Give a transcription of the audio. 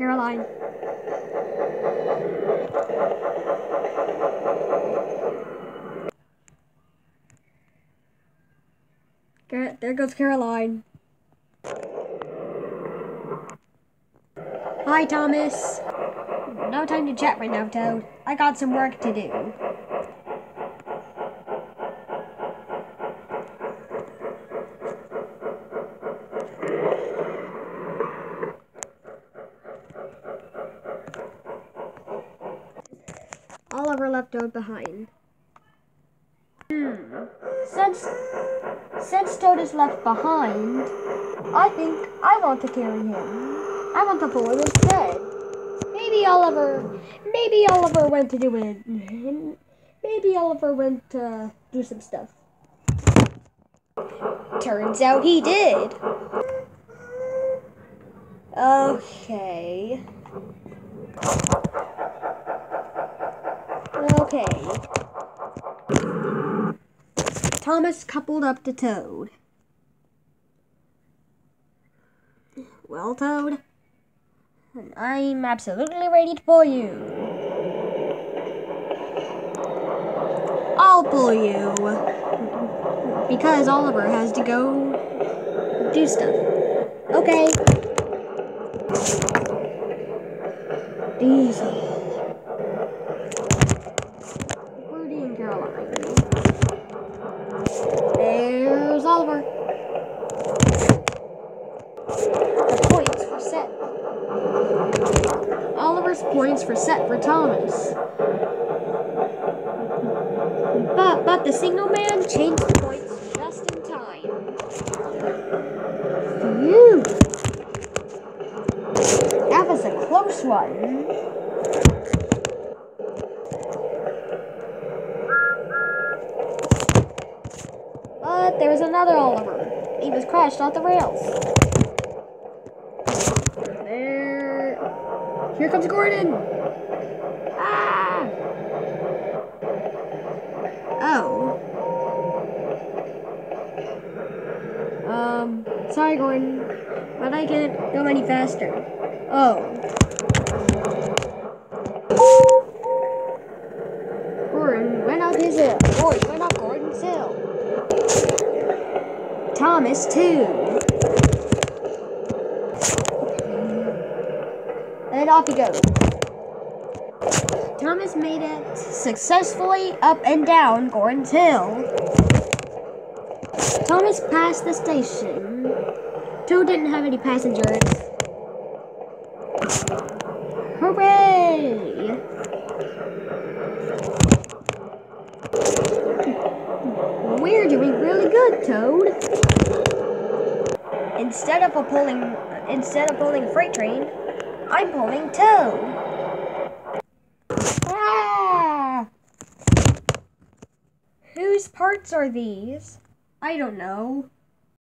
Caroline. There goes Caroline. Hi, Thomas. No time to chat right now, Toad. I got some work to do. Oliver left behind. Hmm. Since since Toad is left behind, I think I want to carry him. I want to pull him instead. Maybe Oliver, maybe Oliver went to do it. Maybe Oliver went to do some stuff. Turns out he did. Okay. Okay. Thomas coupled up to Toad. Well, Toad, I'm absolutely ready to pull you. I'll pull you. Because Oliver has to go do stuff. Okay. Diesel. Rudy and Caroline. There's Oliver. The points for set. Oliver's points for set for Thomas. But but the signal man changed the points just in time. Phew. That was a close one. But there was another Oliver. He was crashed off the rails. Here comes Gordon. Ah. Oh. Um. Sorry, Gordon, but I can't go any faster. Oh. Gordon went up his hill. Gordon went up Gordon's hill. Thomas too. Off he goes. Thomas made it successfully up and down Gordon's Hill. Thomas passed the station. Toad didn't have any passengers. Hooray! We're doing really good, Toad. Instead of a pulling, instead of pulling freight train, I'm pulling too. Ah! Whose parts are these? I don't know.